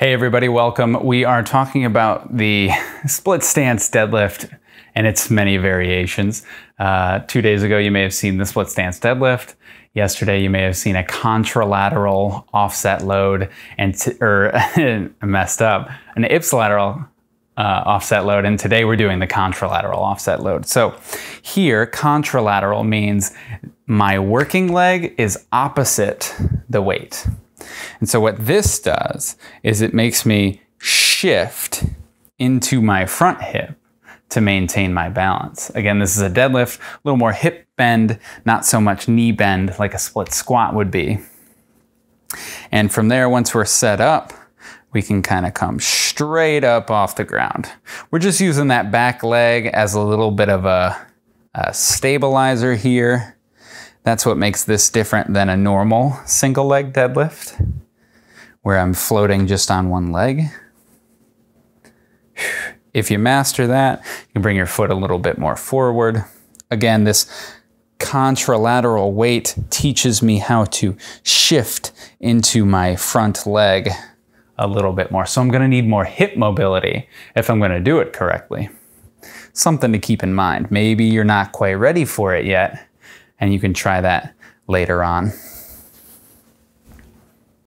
Hey everybody, welcome. We are talking about the split stance deadlift and its many variations. Uh, two days ago, you may have seen the split stance deadlift. Yesterday, you may have seen a contralateral offset load and or messed up an ipsilateral uh, offset load. And today we're doing the contralateral offset load. So here, contralateral means my working leg is opposite the weight. And so what this does is it makes me shift into my front hip to maintain my balance. Again, this is a deadlift, a little more hip bend, not so much knee bend like a split squat would be. And from there, once we're set up, we can kind of come straight up off the ground. We're just using that back leg as a little bit of a, a stabilizer here that's what makes this different than a normal single leg deadlift, where I'm floating just on one leg. If you master that, you can bring your foot a little bit more forward. Again, this contralateral weight teaches me how to shift into my front leg a little bit more. So I'm gonna need more hip mobility if I'm gonna do it correctly. Something to keep in mind. Maybe you're not quite ready for it yet, and you can try that later on.